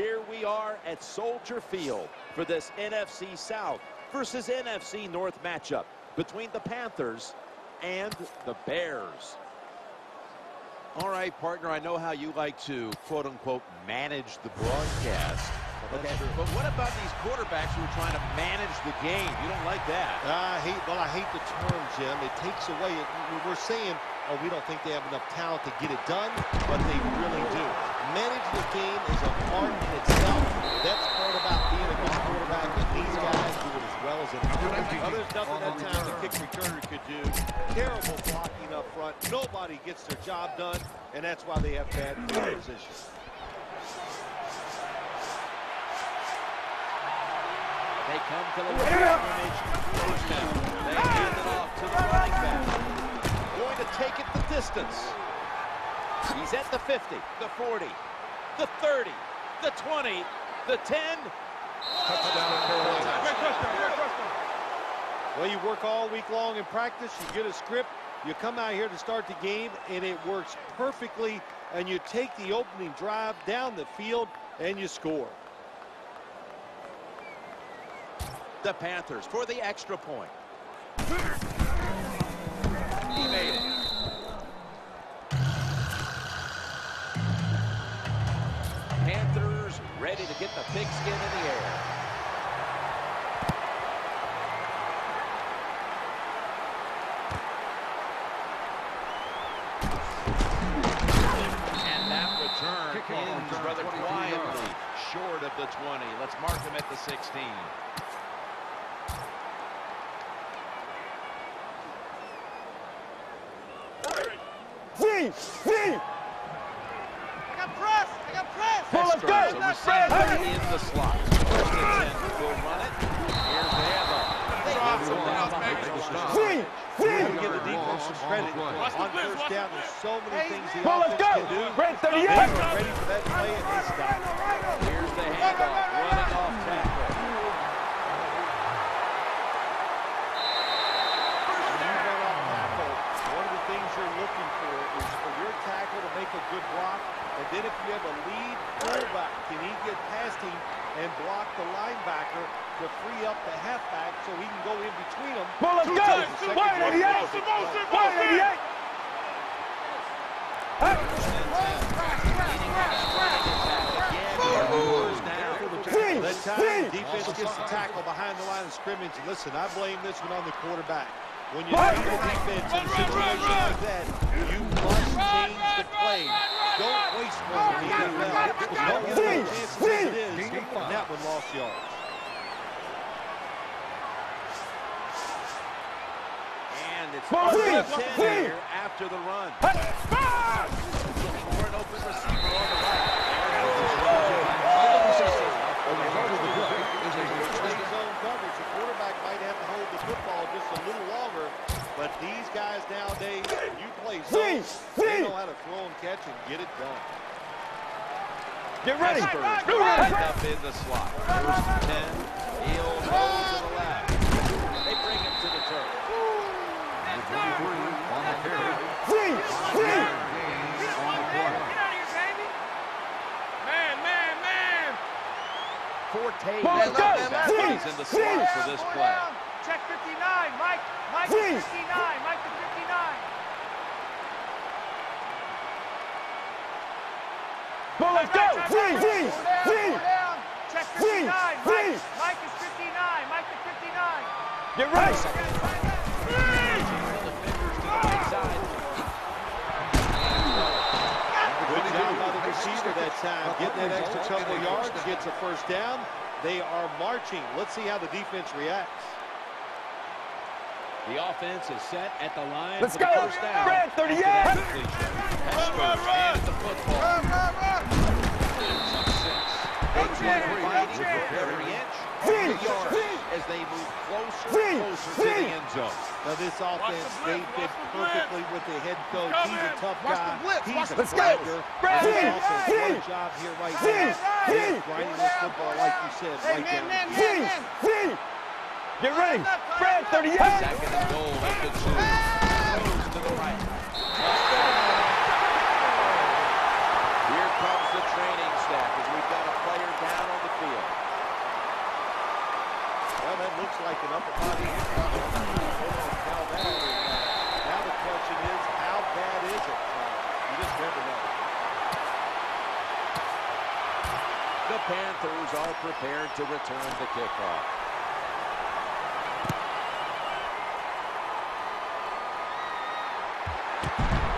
Here we are at Soldier Field for this NFC South versus NFC North matchup between the Panthers and the Bears. All right, partner, I know how you like to, quote-unquote, manage the broadcast. Okay. But what about these quarterbacks who are trying to manage the game? You don't like that. Ah, I hate, well, I hate the term, Jim. It takes away, it, we're saying, oh, we don't think they have enough talent to get it done, but they really do. Managing the game is a part in itself. That's part about being a good quarterback, and these guys do it as well as anyone. Oh, there's nothing that time the kick returner could do. Terrible blocking up front. Nobody gets their job done, and that's why they have bad position. They come to the line First down. They hand it off to the running back. Going to take it the distance. He's at the 50, the 40, the 30, the 20, the 10. Well, you work all week long in practice. You get a script. You come out here to start the game, and it works perfectly. And you take the opening drive down the field, and you score. The Panthers for the extra point. He made it. Ready to get the pigskin in the air. And that return ends rather quietly short of the 20. Let's mark him at the 16. Free! Free! I got press! I got press! Well, let's go! Receiver in the slot. First and 10 will run it. Here's the handoff. They get some down behind the stop. Free! Free! You give the defense some credit. On first down, there's so many things the Well, let's go! can do. Red 38! ready for that play, and they stopped. Here's the handoff. Running off tackle. That defense gets the tackle behind the line of scrimmage. Listen, I blame this one on the quarterback. When you have the defense in a like that, you must change the play. Don't waste one. Don't give a chance as it is. And that one lost yards. Well, first free! and 10 Free! here after the run. For an open receiver on the right. Playing zone coverage, the quarterback might have to hold the football just a little longer, but these guys nowadays, you play zone, they know how to throw and catch and get it done. Get ready! Lined up in the slot. First and 10. He'll roll to the left. They bring him to the turf. Free! Free! Man, man, man! Forte let's go! Is in the slot for this play. Check 59. Mike. Mike Free! 59. Mike to 59. Well, go! Free! Free! Free! Check 59. Free! Mike. Mike is 59. Mike to 59. Get ready! That time. Getting that extra couple yards, gets a first down. They are marching. Let's see how the defense reacts. The offense is set at the line Let's for the go! first down. Red 38! Espers handed the football. Fighting for every inch, Free! every yard Free! as they move closer Free! and closer to Free! the end zone. Now this offense, they blitz, perfectly with the head coach. Come He's in. a tough Watch guy. The. He's Watch a Let's grinder. Go. He's also doing a job here right now. He's grinding this football, like you said, right man, down. Man, man, Get ready. Brad, 38. Second and goal at the two. Moves to the right. Here comes the training staff as we've got a player down on the field. Well, that looks like an upper body. Are prepared to return the kickoff.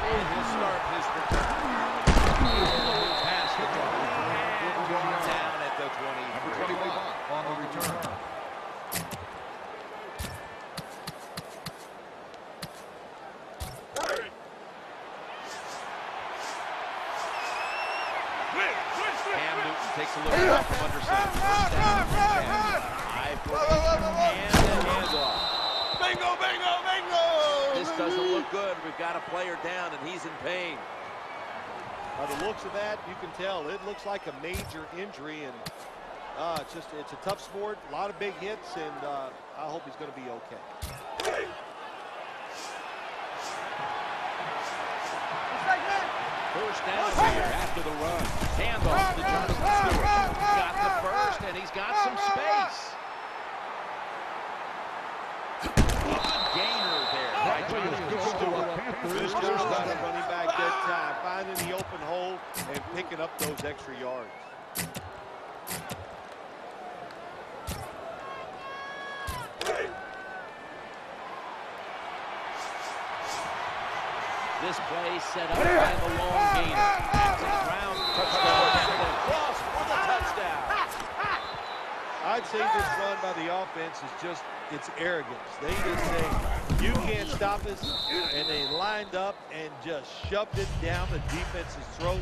And he'll start his return. Pass the ball. Down at the 23. on the return. Cam Newton takes a look out from under center. First down. High for and a handoff. Bingo, bingo, bingo! This doesn't look good. We've got a player down, and he's in pain. By the looks of that, you can tell it looks like a major injury, and uh, it's just it's a tough sport, a lot of big hits, and uh, I hope he's going to be okay. First down here after the run. Handoff to Jonathan Stewart. Got the first, and he's got some space. Good gainer there by Jonathan Stewart. Good job by the running back that time, finding the open hole and picking up those extra yards. This play set up by the long gainer. Back to the ground. Touchdown. Cross for the touchdown. I'd say this run by the offense is just, it's arrogance. They just say, you can't stop us, and they lined up and just shoved it down the defense's throat.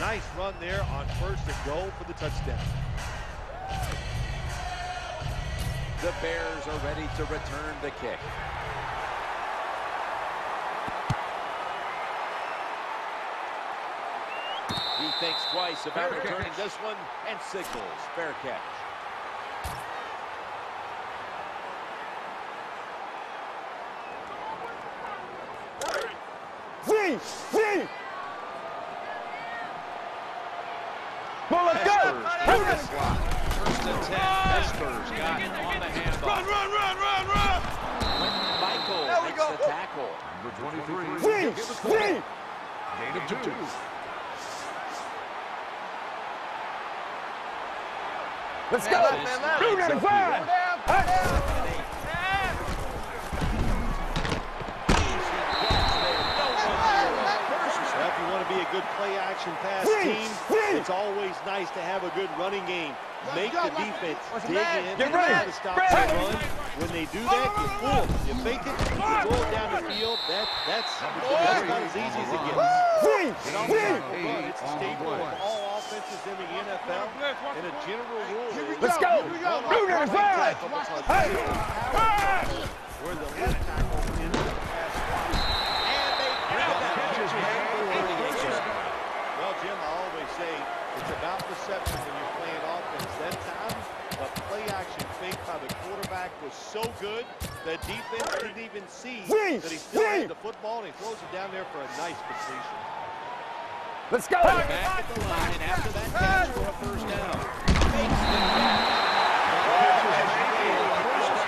Nice run there on first and goal for the touchdown. The Bears are ready to return the kick. He thinks twice about returning this one and signals fair catch. Z, Z. Well, let's go. Espers in the slot. First and ten. Espers got on the handoff. Run, run, run, run, run! Michael There we makes go. the tackle. Number 23. Z, Z. Gain of two. Let's go. Two ninety five. Well, if you want to be a good play-action pass team, it's always nice to have a good running game. Make the defense dig in, Get try ready. to stop the run. When they do that, you fool 'em. You fake it, you throw it down the field. That, that's, that's about as easy as it gets. Z, And on Z. the run, it's a staple of all offenses in the NFL and a general rule. Let's go. run Two off ninety five. because Hey. where the left tackle ends the pass block. And they grab that. Well, Jim, I always say it's about perception when you're playing offense. That time, the play action fake by the quarterback was so good that defense didn't even see that he still had the football and he throws it down there for a nice completion. Let's go. Back at the line after that catch for a first down. Makes the catch.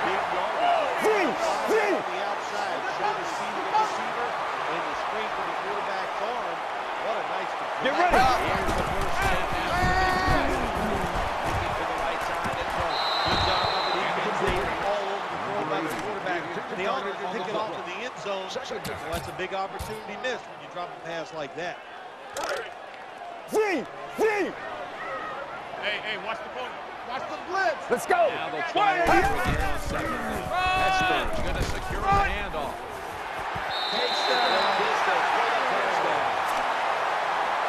Big yardage. Z, Z. On the outside, show the speed of the receiver and the strength of the quarterback's arm. What a nice Get defense. ready. Here's the first snap after the big play. Looking to the right side in front. Good job by the defense. They were all over the throw by the quarterback. They ought to pick it off in the end. Well, that's a big opportunity missed when you drop a pass like that. Z, Z. Hey, hey, watch the ball. Watch the blitz. Let's go. Now they'll try it on second. Esper's going to secure the handoff. Takes the distance for the touchdown.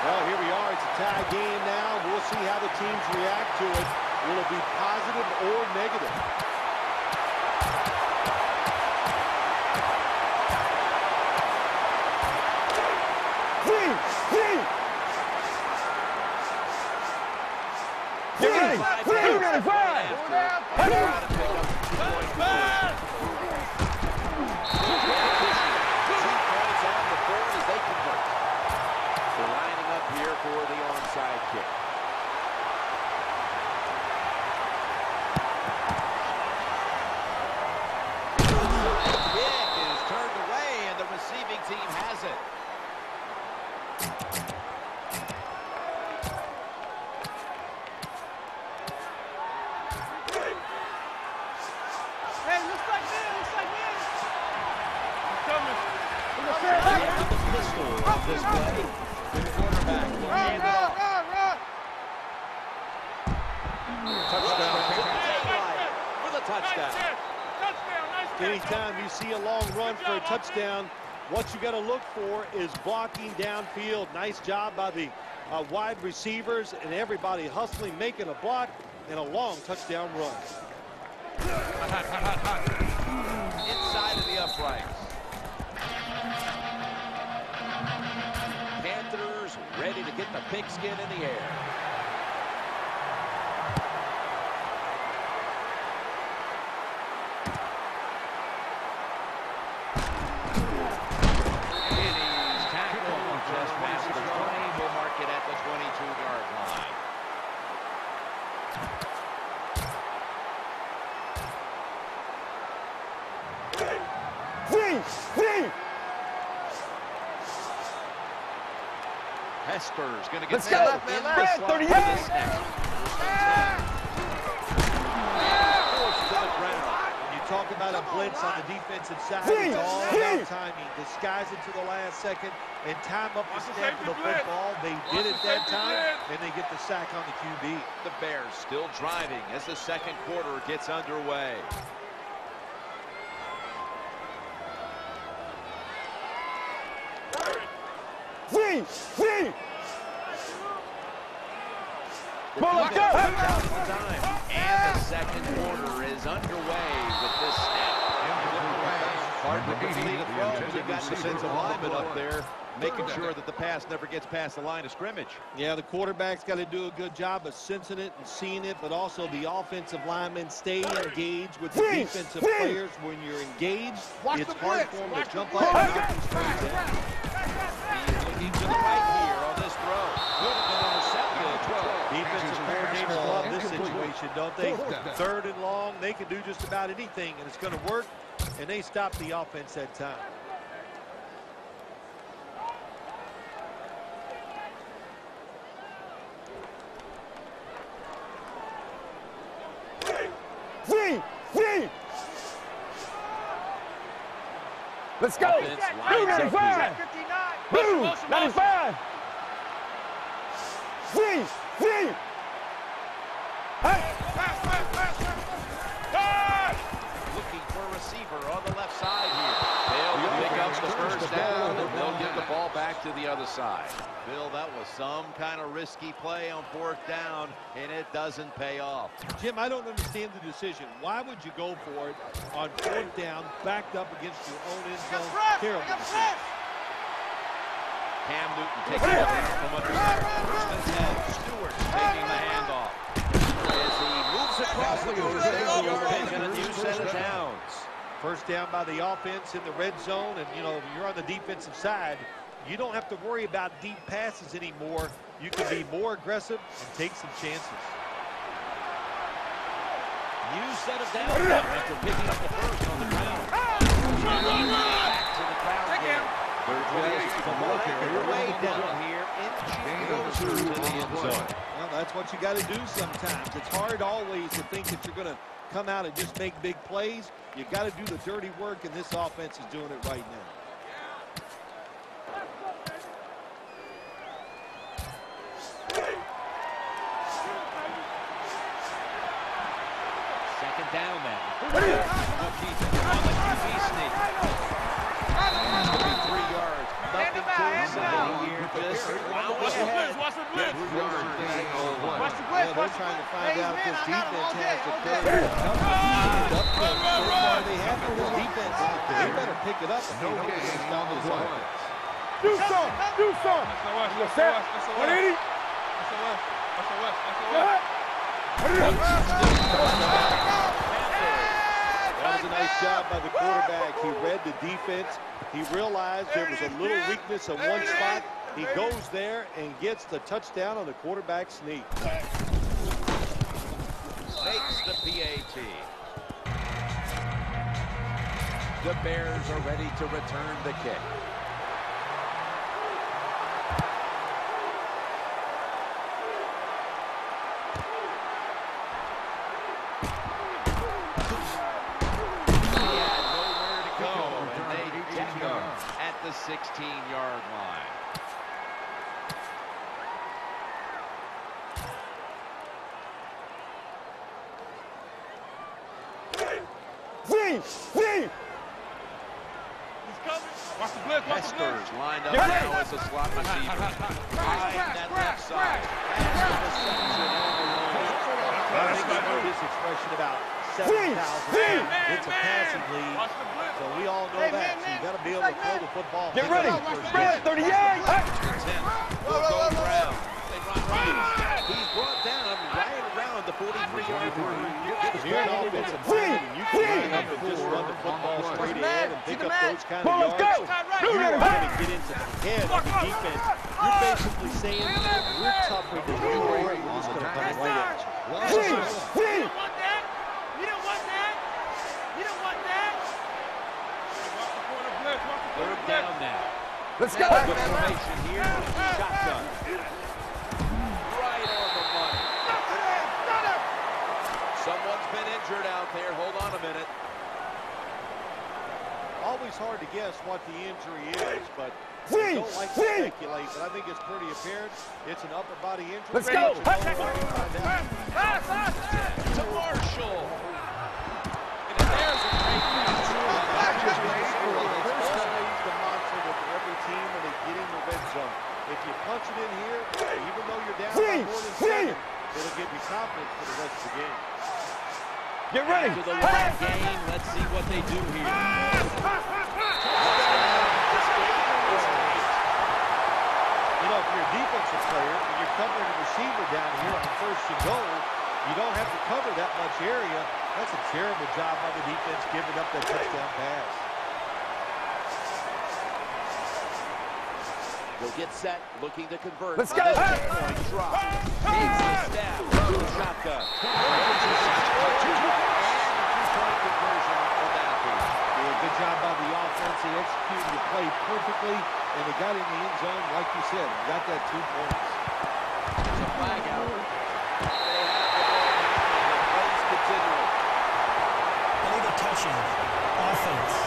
Well, here we are. It's a tie game now. We'll see how the teams react to it. Will it be positive or negative? Touchdown, what you got to look for is blocking downfield. Nice job by the uh, wide receivers and everybody hustling, making a block and a long touchdown run. Inside of the uprights. Panthers ready to get the pigskin in the air. And he's tackled just past the 20. We'll mark it at the 22-yard line. Three, three. Hesper's going to get Let's that go. left in Red, the slot 38. for the snap. Forced to the ground. When you talk about a blitz on the defensive side, Three, it's all three. about timing. Disguise it to the last second and time up the Watch the snap of the blitz. football. They Watch did the it that time, blitz. and they get the sack on the QB. The Bears still driving as the second quarter gets underway. Three, three. Ball up, go. to the. And the second quarter is underway with this snap. Hard to complete a throw when you've got the defensive lineman up there making sure that the pass never gets past the line of scrimmage. Yeah, the quarterback's got to do a good job of sensing it and seeing it, but also the offensive linemen stay engaged with the defensive players. When you're engaged, it's hard for them to the jump blitz. Right here on this throw. Have been intercepted. Defensive coordinators love this situation, don't they? Third and long, they can do just about anything, and it's going to work, and they stop the offense that time. Three, three. Let's go. Offense Blue lines up 95. Blue 95. Three, three. Hey. Looking for a receiver on the left side here. They'll pick up the first down and they'll get the ball back to the other side. Bill, that was some kind of risky play on fourth down, and it doesn't pay off. Jim, I don't understand the decision. Why would you go for it on fourth down, backed up against your own end zone? Terrible decision. Cam Newton taking it down from under center. First and ten. Stewart taking the handoff. As he moves across the field, they're making a new set of downs. First down by the offense in the red zone, and you know you're on the defensive side. You don't have to worry about deep passes anymore. You can be more aggressive and take some chances. New set of downs after picking up the first on the ground. Ah! Back to the crowd again. They're just blocking their way down here, inching closer to the end zone. Well, that's what you got to do sometimes. It's hard always to think that you're going to come out and just make big plays. You got to do the dirty work, and this offense is doing it right now. Second down now. Good defense on the QB sneak. It's going to be three yards. Nothing too exciting here. Just plowing Watch the ahead. blitz. Watch the blitz. Three yards back on one. Watch the Yeah, blitz. they're Watch the trying to find out if this defense has the okay. courage. So far, they have for this defense. They better pick it up and No no gain against this play. Do some. Do some. That's Set. the West. 180. That's the West. That's the West. That's the West. That was a nice job by the quarterback. He read the defense. He realized there was a little weakness in one spot. He goes there and gets the touchdown on the quarterback sneak. Makes the PAT. The Bears are ready to return the kick. At the 16-yard line. Z, Z. Watch the blitz, watch the blitz. Lined up Get ready. now as a slot receiver. Behind that left side. I think you know this expression about 7,000 It's a passing lead. Watch the blitz. So we all know that. So you got to be able to throw the football. Get ready. Spread, 38. Hey. Will go around. They run right. He's brought down right around the 43-yard line. You're an offensive mind, you can up and just run the football straight ahead and pick up those kind of let's yards. go. You're Hey. to get into the head of the defense. You're basically saying we're tougher than you are. We're just going to come right at you. Third down now. Let's go. Formation here. Shotgun. Right on the money. Someone's been injured out there. Hold on a minute. Always hard to guess what the injury is, but Z, I don't like to speculate, but I think it's pretty apparent it's an upper body injury. Let's go. It's the only way to find out. To Marshall. And there's a great pass. It's the mantra with every team when they get in the red zone. If you punch it in here, even though you're down by more than seven, it'll give you confidence for the rest of the game. Get ready. To the run game. Let's see what they do here. You know, if you're a defensive player and you're covering a receiver down here on first and goal, you don't have to cover that much area. That's a terrible job by the defense giving up that touchdown pass. They'll get set, looking to convert. Let's go. On this Point drop. Takes the snap. Shotgun. Two-point conversion for Matthews. Yeah, good job by the offense. They executed the play perfectly, and they got in the end zone, like you said. They got that two points. There's a flag out. They have the ball now, and the plays continuing. Illegal touching. Offense.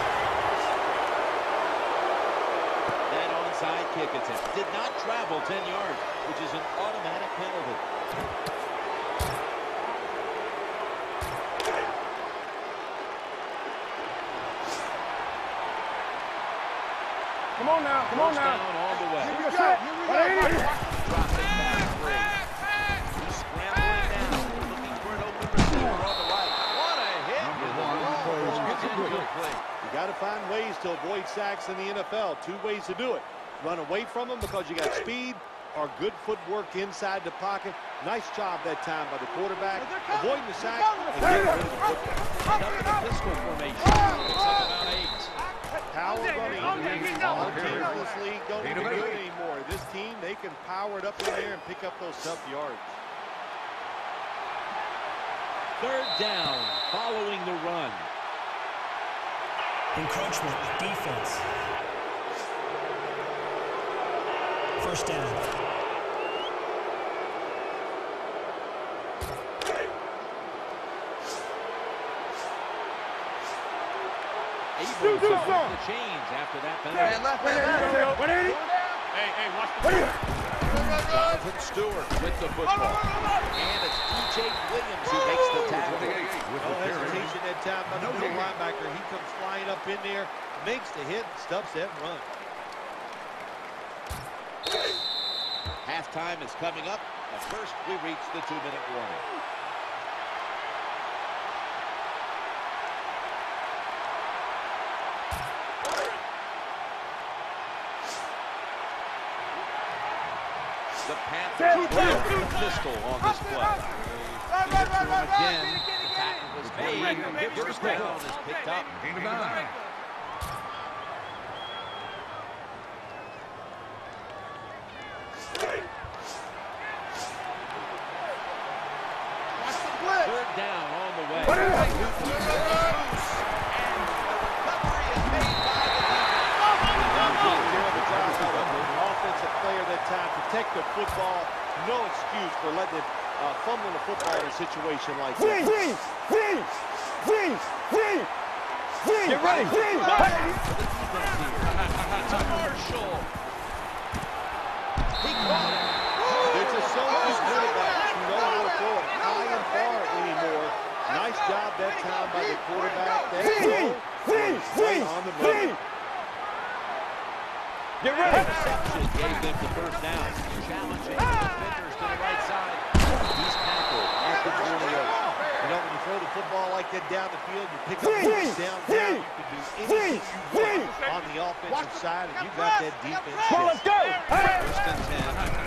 That onside kick attempt did not travel 10 yards, which is an automatic penalty. Come on now. Come on First now. down all the way. Here we go. Hey. Drops it back three. He's scrambling now, looking for an open receiver on the right. What a hit! with the ball. It's incomplete. You got to find ways to avoid sacks in the NFL. Two ways to do it. Run away from them because you got speed or good footwork inside the pocket. Nice job that time by the quarterback. Avoiding the sack and getting rid of the football. Up in the pistol formation. Looks like about eight. Power running. All teams in this league don't even do it anymore. This team, they can power it up in there and pick up those tough yards. Third down, following the run. Encroachment. Defense. First down. Able to the chains after that penalty. Hey, hey, watch the. Jonathan Stewart with the football. And it's DJ Williams who makes the tackle. No hesitation that time by the middle linebacker. He comes flying up in there, makes the hit, stuffs that run. Halftime is coming up, but first we reach the two-minute warning. The Panthers pistol on this play. Again, the tackle was made. First down is picked up. Third down on the way. Terrible job by the offensive player that time. Protect the football. No excuse for letting it uh, fumble the football in a situation like Z, that. Z, Z, Z, Z, Z. Get ready. Z. to Marshall. He caught it. There's just so few quarterbacks who know how to throw it high and far anymore. Nice job that time by the quarterback. That throw was right on the money. Get ready. Interception gave them the first down. Challenging the defenders to the right side. He's tackled at the 28. You know, when you throw the football like that down the field, you pick up first down, down, you can do anything you want on the offensive side, and you got that defense. Come on, let's go. Hey. First and 10 to Marshall.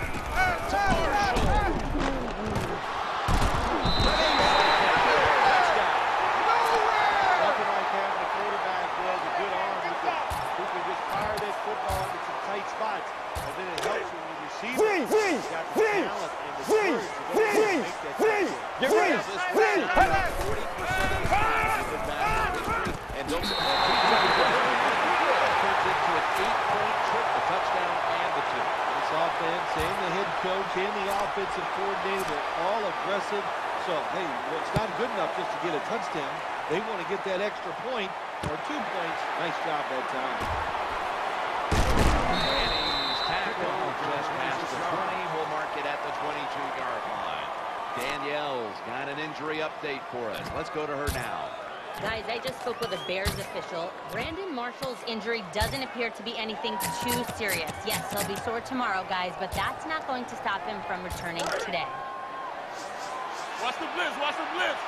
Nothing like having a quarterback who has a good arm who can, who can just fire that football into some tight spots. And then it helps when you receive Free, it. free, You've got the free, talent and the free, courage to go free, ahead and make that free. tackle. Get ready. This Free. is 40% of the time in battle victory. And those are turns into an eight-point trip, the touchdown and the two. This offense and the head coach and the offensive coordinator, they're all aggressive. So, hey, well, it's not good enough just to get a touchdown. They want to get that extra point or two points. Nice job that time. And he's tackled just past the 20. We'll mark it at the 22-yard line. Danielle's got an injury update for us. Let's go to her now. Guys, I just spoke with a Bears official. Brandon Marshall's injury doesn't appear to be anything too serious. Yes, he'll be sore tomorrow, guys, but that's not going to stop him from returning today. Watch the blitz, watch the blitz.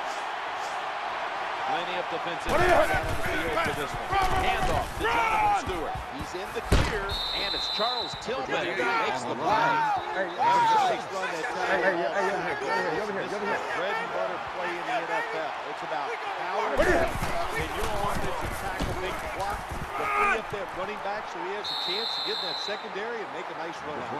Plenty of defensive What are you- down on the field for this one. Handoff to Jonathan Stewart. He's in the clear, and it's Charles Tillman who makes the play. Hey, Nice run that time. Hey, hey, hey, over here, over here, over here, This over is here. bread and butter play in the NFL. It's about Can your offensive tackle make the block to free that running back so he has a chance to get that secondary and make a nice run out.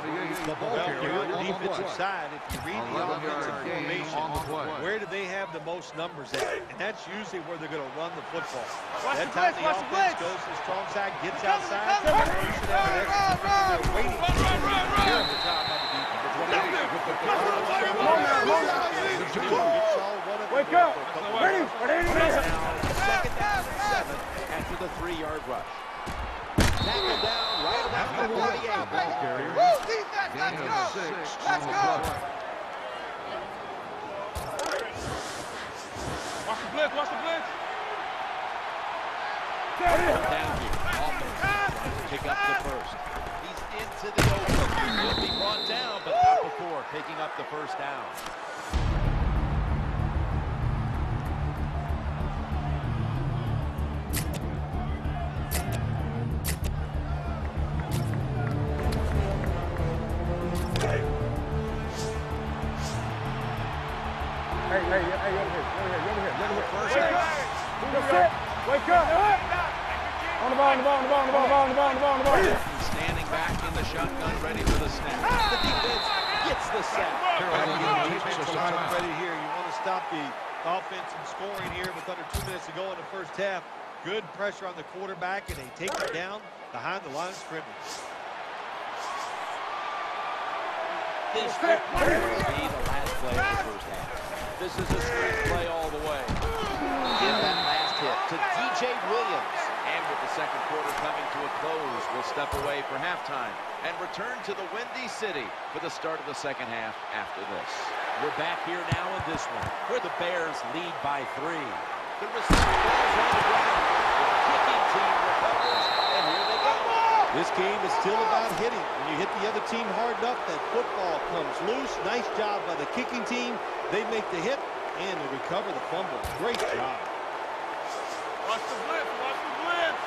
The ball carrier on defensive side, if you read the 11 offensive formation, on where do they have the most numbers at? And that's usually where they're going to run the football. Watch that time blitz, the watch the offense blitz. goes to the strong side, gets outside, they're coming. you should have an extra defender there waiting. Run, run, run, run. Terrible job by the defense. Come on now, come on now. It's all one of Wake up. for a couple Ready, ready, ready. Second down and seven after the three-yard rush. Tackled down right about the 48. Ball carrier. Woo, defense, let's go. of six on Let's go. Watch the blitz, watch the blitz. Down here. Offense pick up the first. He's into the open. He'll be brought down, but not before picking up the first down. With under two minutes to go in the first half. Good pressure on the quarterback, and they take it down behind the line of scrimmage. This will be the last play of the first half. This is a straight play all the way. Give that last hit to DJ Williams. And with the second quarter coming to a close, we'll step away for halftime and return to the Windy City for the start of the second half after this. We're back here now in this one, where the Bears lead by three. The receiver falls on the ground. The kicking team recovers, and here they go. This game is still about hitting. When you hit the other team hard enough, that football comes loose. Nice job by the kicking team. They make the hit, and they recover the fumble. Great job. Watch the blitz, watch the blitz.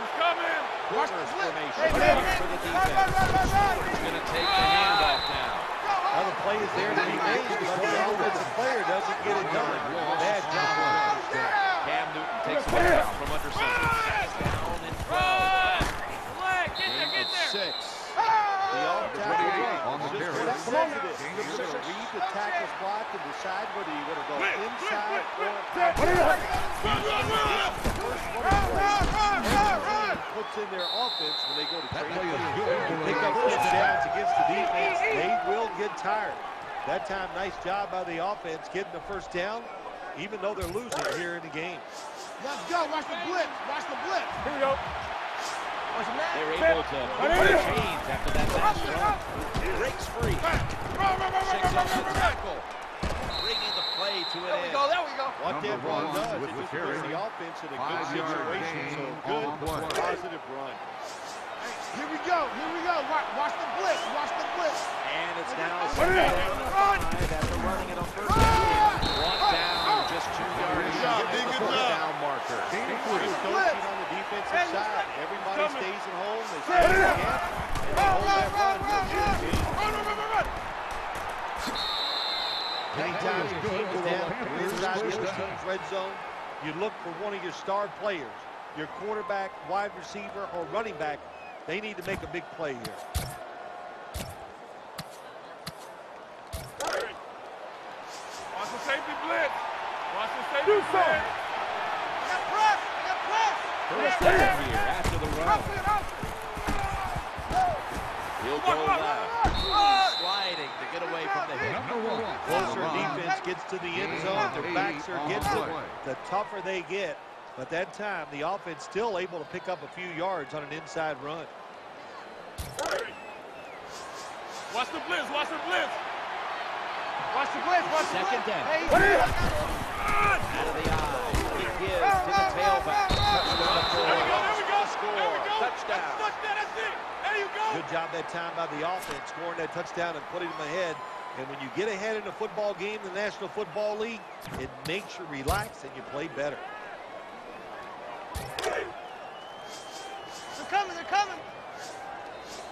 He's coming. Corners formation Hey, man, for the run, defense. run, run, run, run. He's going to take the handoff now. Well, the play is there to be made, but the offensive player doesn't get it done. Bad job. From under. Down and 12. Leg, get there, Gain of six. The off-tackle on the of You're going to read the tackle spot to decide whether you're going to go inside or run, run, run. puts in their offense when they go to That play Pick up first first downs against the defense. They will get tired. That time, nice job by the offense getting the first down, even though they're losing here in the game. Let's go. Watch the blitz. Watch the blitz. Here we go. They're able to move the chains after that last run. Breaks free. Six on the tackle. Bringing the play to an end. There we go, there we go. What that Number run one does, with it the just puts the offense in a good situation. So good, on positive run. Here we go, here we go. Watch, watch the blitz, watch the blitz. And it's now Run! second down and five after running it on first down. One down, just two yards Good job, shy big, of the good job. Down marker. Good Blitz. on the defensive Hey, side. Everybody coming. stays at home. They stay in the run, gap, Run, run, run, run. run, run. Run, run, run, run, run. Anytime the team is down, you're inside the other team's red zone, you look for one of your star players, your quarterback, wide receiver, or running back. They need to make a big play here. Watch the safety blitz. Watch the safety blitz. Here after the run. Out it, out He'll go left. Sliding to get away from the hit. Closer defense gets to the end zone, their backs are against it, the tougher they get. But that time, the offense still able to pick up a few yards on an inside run. Watch the blitz. Watch the blitz. Watch the blitz, watch the Second blitz. down. Hey, Out of the eye. He gives to the tailback. There we go. There we go. Score. There we go. Touchdown. That's touchdown. That's it. There you go. Good job that time by the offense, scoring that touchdown and putting them ahead. And when you get ahead in a football game in the National Football League, it makes you relax and you play better. They're coming, they're coming.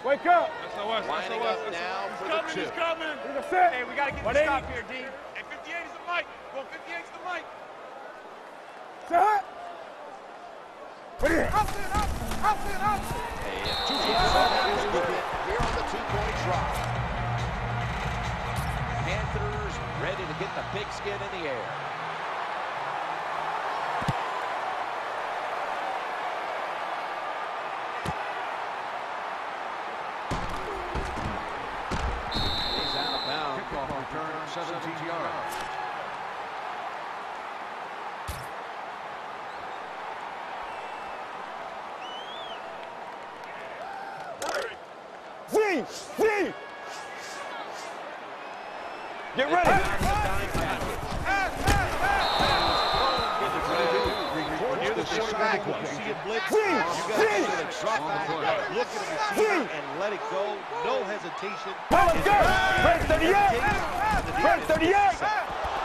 Wake up. That's no us. That's no Lining us. up That's now He's for the coming. two. He's coming. He's a set. Hey, we gotta get the 180. stop here, D. Hey, 58 is the mic. Well, 58 is the mic. Set. Put it in. Out on the two-point. Panthers ready to get the pigskin in the air. He's out of bounds. Kickoff return, 17 yards. Get ready. Package. The see it blitz, you got to drop back, look at the and let it go. No hesitation. On, go. Break 38. Break 38.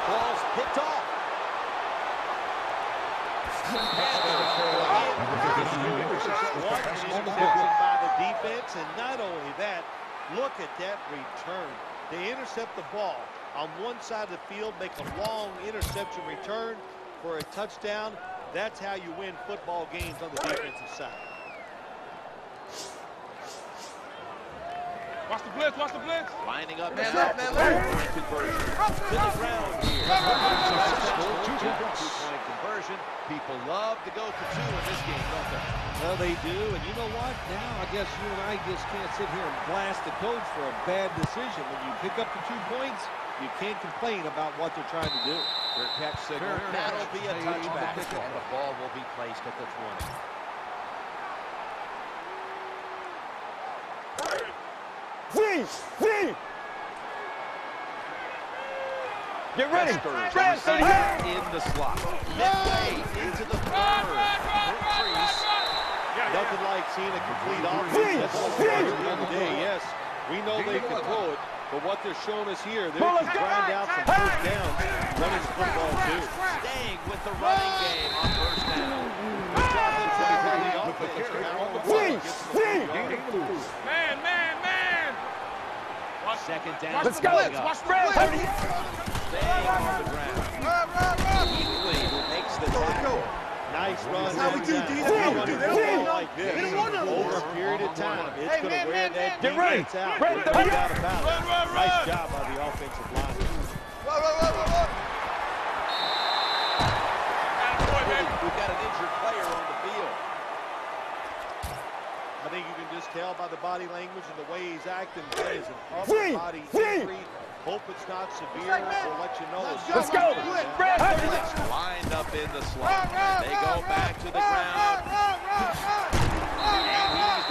Ball's picked off. Defense, and not only that, look at that return. They intercept the ball on one side of the field, make a long interception return for a touchdown. That's how you win football games on the defensive side. Watch the blitz. Watch the blitz. Lining up Man, now look, man, for the look. two-point conversion. To the ground here. Two-point conversion. People love to go for two in this game, don't they? Well, they do, and you know what? Now, I guess you and I just can't sit here and blast the coach for a bad decision. When you pick up the two points, you can't complain about what they're trying to do. Their catch signal. Fair That'll catch. be a Hey, touchback. the. And the ball will be placed at the 20. Z. Z. Get ready. Masters Break receiver 38. in the slot. Midway into the third. Increase. Nothing like seeing a complete offense. That's what we're doing the other day. Yes, we know they can throw it, but what they're showing us here, they Pull can it. grind out some first downs running the football too. Staying with the running game on first down. Z. Z. Man, man, man. Watch Second down. Let's go. blitz, watch the Break blitz. 38. Staying on the ground. Run, run, run. Easley makes the tackle. Nice run. That's how we do, that D. That's how we do. the They don't like this they don't want no over more. a period of time. It's Hey, going to man, wear man, that man. Get ready. defense out. Break No 38. doubt about it. Run, run, Nice run. job by the offensive line. Run, run, run, run, run. Attaboy, baby. We've got an injured player on the field. I think you can just tell by the body language and the way he's acting. That is an upper body injury. Hope it's not severe. We'll let you know. Let's go. as it's Break down. 38. Lined up in the slot. They go back to the ground. Run, run, run, run. And he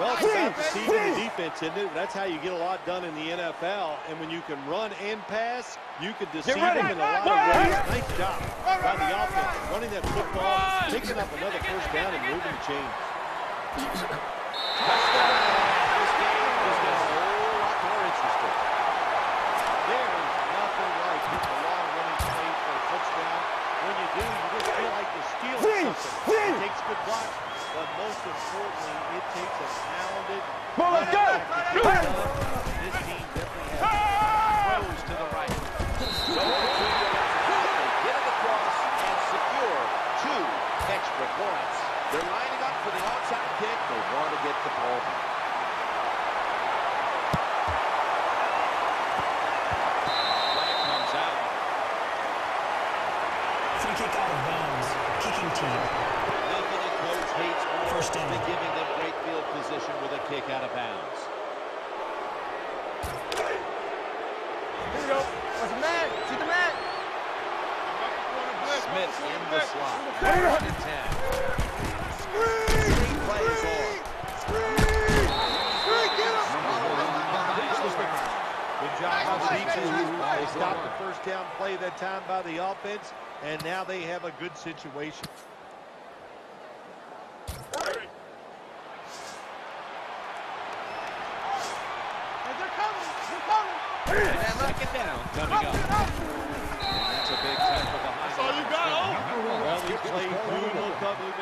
Well, it's about deceiving the defense, isn't it? That's how you get a lot done in the NFL. And when you can run and pass, you can deceive them in a lot of ways. Nice job by the offense, running that football, picking up another first down and moving the chain. This game just gets a whole lot more interesting. There is nothing like hitting a long running play for a touchdown. When you do, you just feel like you're stealing something. It takes good blocks, but most importantly, it takes a talented let's go. This team definitely has Throws to the right. So for two yards out, they get it across and secure two extra points. They're lining up for the onside kick. They want to get the ball back. Flag comes out. Free kick out of bounds. Kicking team. Nothing a coach hates more First down. than giving them great field position with a kick out of bounds. Here we go. What's the man? See the man? Smith in the slot. There you go. First and ten. On. Good job by. They stopped the first down play that time by the offense, and now they have a good situation. Hey, they're coming. They're coming. And second down coming up. And that's a big tackle behind That's all you got, oh. Well, they play through look ugly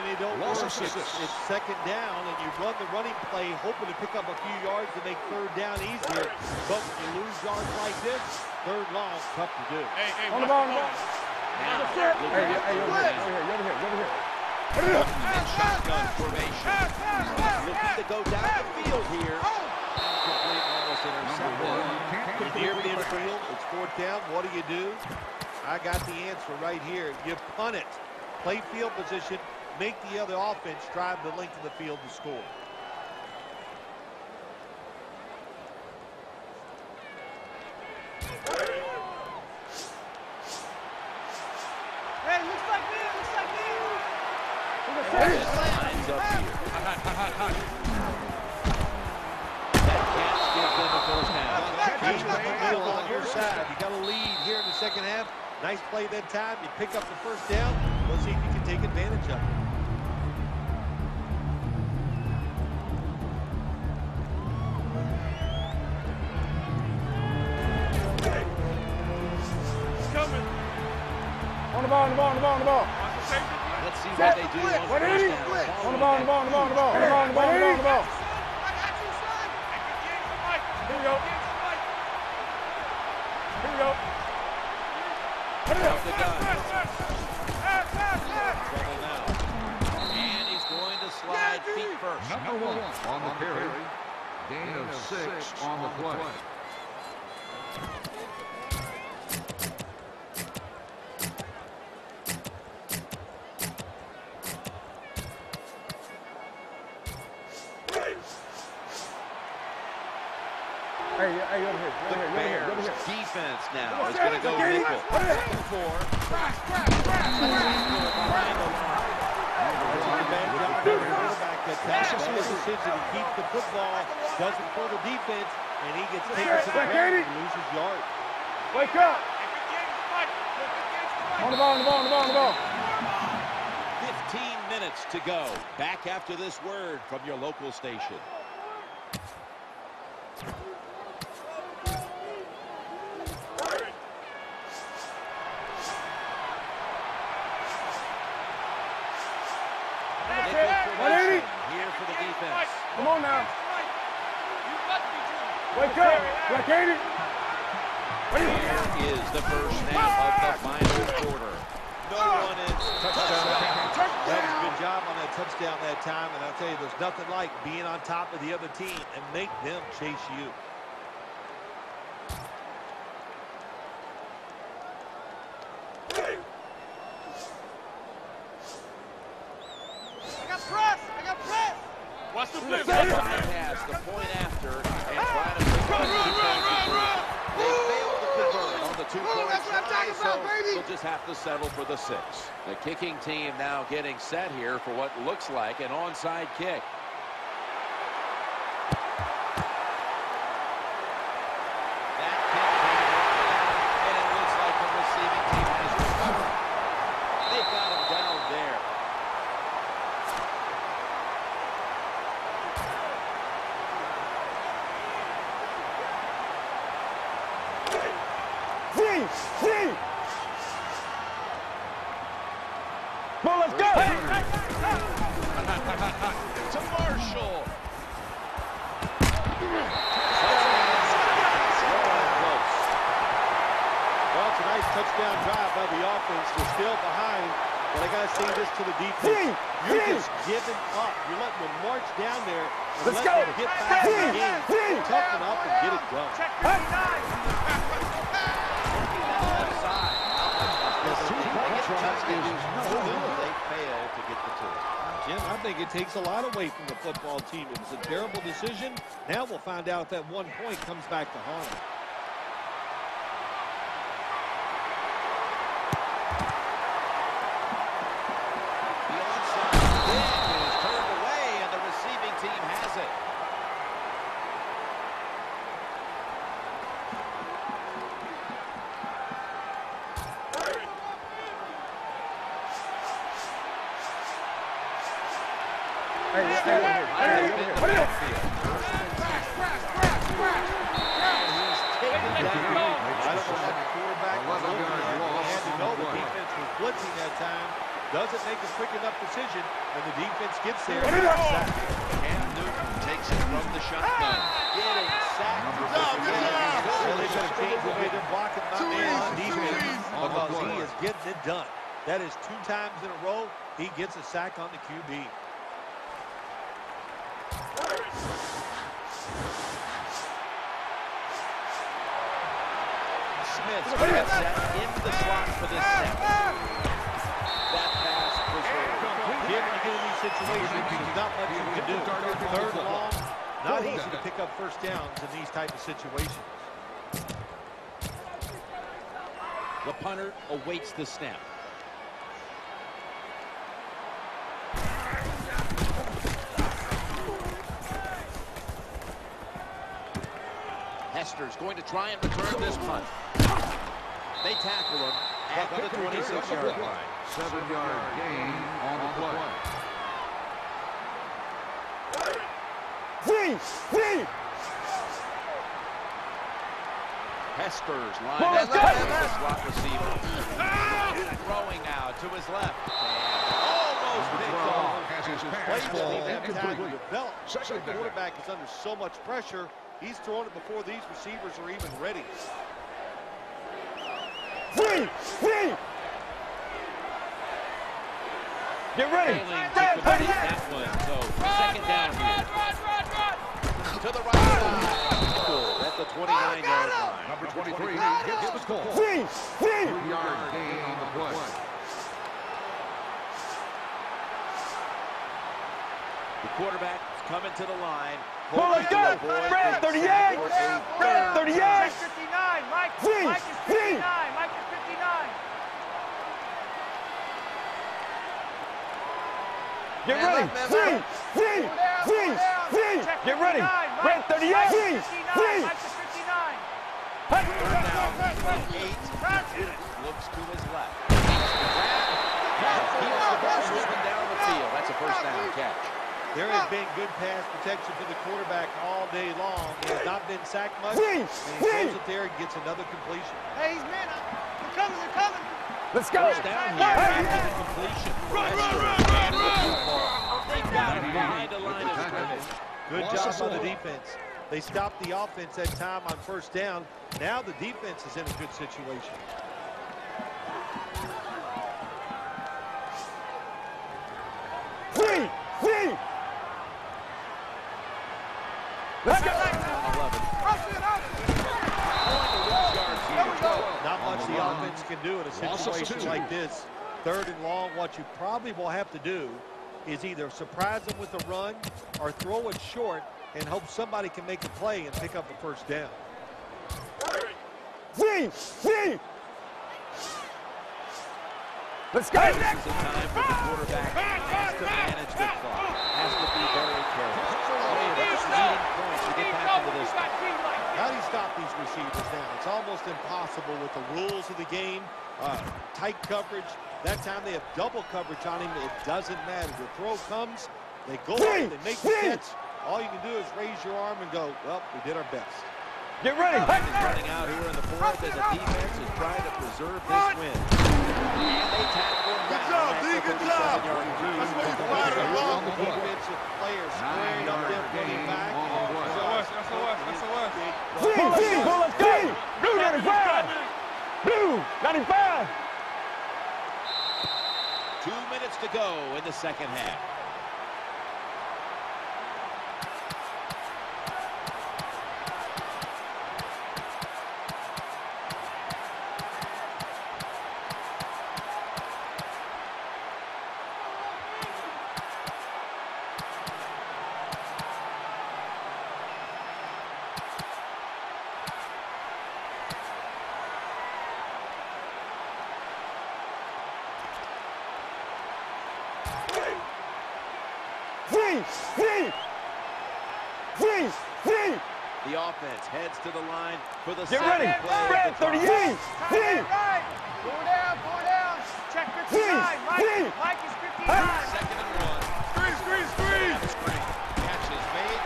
when they don't. It's, it's second down, and you run the running play, hoping to pick up a few yards to make third down easier. But when you lose yards like this, third long, tough to do. Hey, hey, On the watch ball, on the the ball. ball. Now, Hey, hey, at hey, the over here, over here, over here, over here. And shotgun formation. Looking to go down the field here. And complete almost intercepted. Near midfield, it's fourth down. What do you do? I got the answer right here. You punt it. Play field position. Make the other offense drive the length of the field to score. Time. You pick up the first down. Let's see if you can take advantage of it. Coming. On the ball, on the ball, on the ball, on the ball. Watch the safety blitz. Let's see what they do on What first is down. it? On the ball, on the ball, on the ball, on the ball. On the ball, on the ball, Hey, over here, The over here, over here, over Bears here. defense now is going to go nickel. Four. That's a bad job by the quarterback that passes the decision to keep the football, doesn't pull the defense, and he gets taken to the ground and loses yards. Wake up. Hey, good game for Mike. Good game for On the ball, on the ball, on the ball, on the ball. 15 minutes to go. Back after this word from your local station. Make them chase you. I got press. I got press. Watch the blitz. They the blitz. bypass the point after and try to convert the two-point conversion. They failed to convert on the two-point that's what I'm try, talking so about, baby. they'll just have to settle for the six. The kicking team now getting set here for what looks like an onside kick. Z. Come on, let's go. To Marshall. Well, it's a nice touchdown drive by the offense. They're still behind, but I got to say this to the defense. You're Zing. just giving up. You're letting them march down there and Let's letting go. them get back in the Zing. game. Zing. Toughen up and get it done. Check your nine. Left side. They fail to get the two. Jim, I think it takes a lot away from the football team. It was a terrible decision. Now we'll find out if that one point comes back to haunt them. The onside kick is turned away, and the receiving team has it. Hey, stay over here. Hey, over here. What is it? Taken down. I don't know how the quarterback was Eleven looking yards at. loss He had to know on the the play. defense was blitzing that time. Doesn't make a quick enough decision, and the defense gets there. And is it? gets. Cam Newton takes it from the shotgun. Getting sacked. Number Well, fifty. Well, they better change the way they're blocking my man on defense because he is getting it done. That is two times in a row he gets a sack on the QB. Smith gets set into the slot for this set. Not much you can do. Third long, not easy to pick up first downs in these type of situations. The punter awaits the snap. Hester's going to try and return this punt. They tackle him at the 26-yard line. Seven-yard gain on the play. Z. Z. Hester's Well, line let's up go. slot receiver. Throwing out to his left. And almost picked off. Has his Plays pass that ball need that time to incomplete. develop. Second The quarterback is under so much pressure, he's throwing it before these receivers are even ready. Z. Z. Get ready. Failing to complete that one. So second down here. To the right side. At the 29-yard line. Number 23 gets the call. Z. Z. Two-yard gain on the play. The quarterback is coming to the line. Come on, let's go. Hoping to Red 38. for Red 38. Mike 59. Mike, Z. Mike is 59. Mike is 59. Get ready. Z. Z. Z. Z. Check Get ready. 59. Red 38. Mike Z. is 59. Z. Mike is 59. Third down, eight. Looks to his left. Keeps the ball moving down the field. That's a first down catch. There has been good pass protection for the quarterback all day long. He has not been sacked much, and he Z. throws it there and gets another completion. Hey, he's man. They're coming. They're coming. Let's go. First down here after the completion. Run, run, run, run, run. They've got him behind the line of scrimmage. Good Loss job of by the defense. They stopped the offense that time on first down. Now the defense is in a good situation. Z. Z. Let's go. On 11. Not much the offense can do in a situation like this. Third and long, what you probably will have to do is either surprise them with a run or throw it short and hope somebody can make a play and pick up a first down. Z. Z. Let's go. This is a time for the quarterback has to manage the clock. Has to be very careful. One of the leading points to get back into this. How do you stop these receivers now? It's almost impossible with the rules of the game. Uh, tight coverage. That time they have double coverage on him. It doesn't matter. The throw comes. They go up. They make the catch. All you can do is raise your arm and go, well, we did our best. Get ready. Running out here in the fourth as the defense is trying to preserve this win. And they tackle him Good job, at D. the Good job. 37-yard line. That's what you fired it along. Defensive players squaring up there, putting back. on the way. SOS, SOS, SOS. Pull, pull, let's go. Blue 95. Blue 95. Minutes to go in the second half. Heads to the line for the Get second ready. play Red the 38. Three. Right. Four down, four down. Check 59. Mike, Mike is 59. Second and one. Screen, screen, screen. Screen. Catch is made.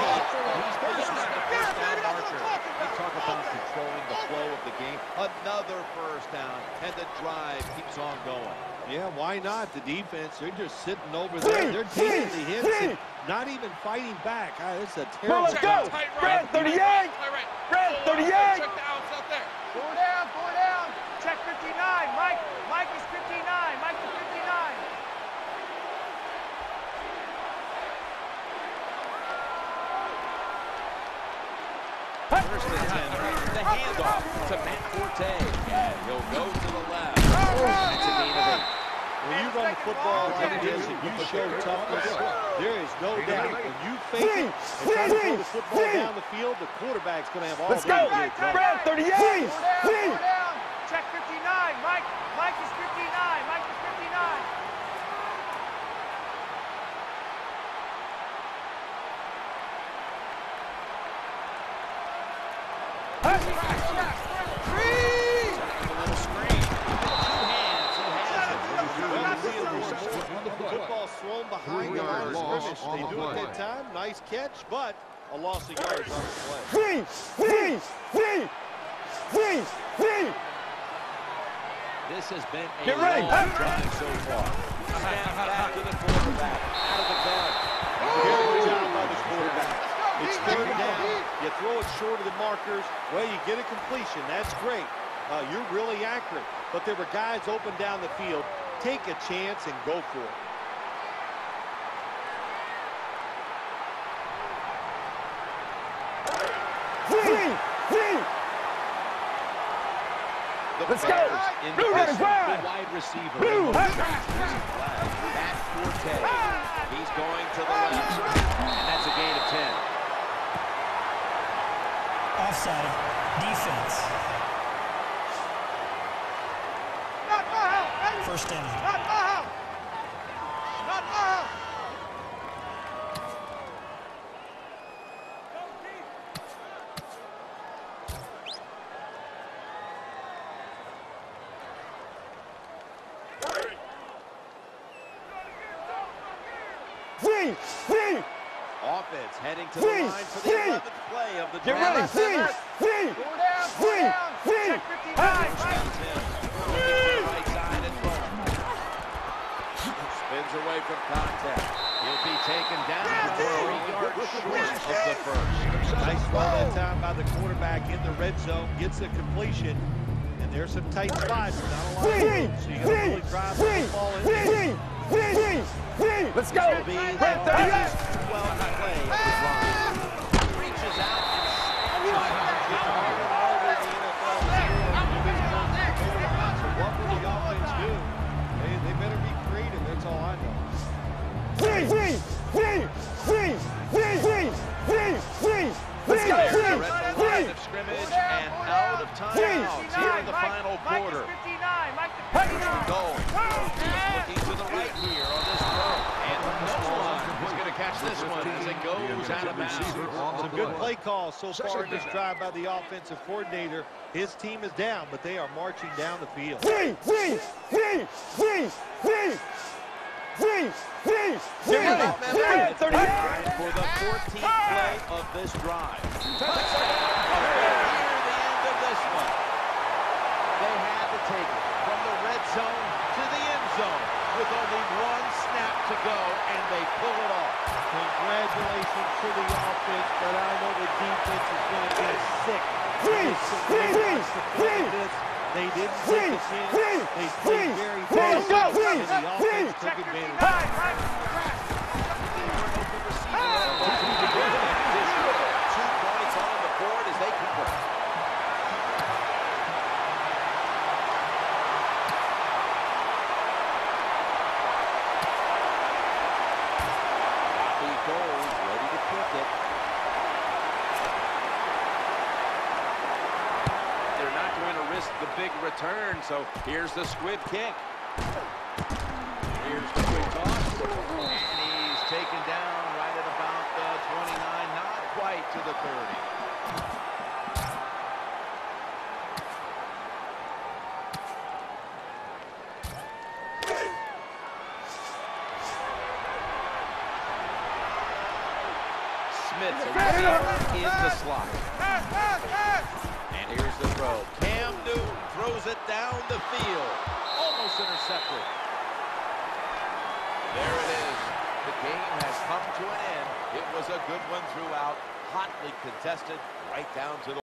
Oh, He's first down, the first down marker. You talk about controlling the flow of the game. Another first down, and the drive keeps on going. Yeah, why not? The defense, they're just sitting over there. They're three, taking the hits three. and not even fighting back. Ah, this is a Well, terrible let's go. job. Tight Red right. 38. Tight right. Red Check 38. the outs out there. Four down, four down. Check 59. Mike, Mike is 59. Mike is 59. First and ten. The handoff to Matt Forte. And he'll go to the left. That's a gain of eight. You run the football like this and you show toughness, there is no doubt when you fake it and try to throw the football down the field, the quarterback's going to have all Let's go. to get it done. Red 38. Four down, Three. four down. Check 59. Mike, Mike is 59. Mike is 59. A little screen. Two hands. He has it. The football's thrown behind the line of scrimmage. On They the do it play. that time. Nice catch, but a loss of yards on the play. Three, three, three, three, three. This has been a Get ready. long drive so far. Snap back to the quarterback. Out of the gun. Good job by the quarterback. It's third down. You throw it short of the markers. Well, you get a completion. That's great. Uh, you're really accurate. But there were guys open down the field. Take a chance and go for it. Three, three. The Let's go. Blue the running pistol, wide. wide receiver. Blue. in. Matt Forte. He's going to the left. And that's a gain of 10. Offside. Defense. Not Maho. Ready? First down. Not Maho. Not Maho. Three, three. Offense heading to Three, the line for the three. 11th play of the Get ready. three, Four down, three, down. three. Check 59. Mike. Right side and throw. Spins away from contact. He'll be taken down three yards short of the first. Nice throw that time by the quarterback in the red zone. Gets a completion. And there's some tight spots. Not a lot of Three, room. So you got to really drive the three, ball in. three, three, three, three. Let's go. Will be Red the 38. last 12th play of the drive. Reaches out and snaps it. All over the NFL So what will the offense do? They, they better be creative. That's all I know. Three, three, three, three, three, three, three, three. Let's go. They're Three, at the three. line of scrimmage and out of timeouts here in the Mike, final Mike quarter. is 59. Mike is 59. Going. Looking to the right here on this throw. And no one is going to catch this one as it goes out of bounds. Some good play calls so far in this drive by the offensive coordinator. His team is down, but they are marching down the field. Three, three, three, three, three, three, three, three. Red 38. for the 14th play of this drive. Touchdown! Near the end of this one. They had to take it from the red zone to the end zone with only one snap to go, and they pull it off. Congratulations to the offense, but I know the defense is going to get sick. Freeze! They Freeze! watched the play of Freeze! this. They didn't take Freeze! a chance. Freeze! They played Freeze! very Freeze! fast, and Freeze! the offense Freeze! took advantage. Two points on the board as they convert. Copy goes, ready to kick it. They're not going to risk the big return, so here's the squib kick. Contested right down to the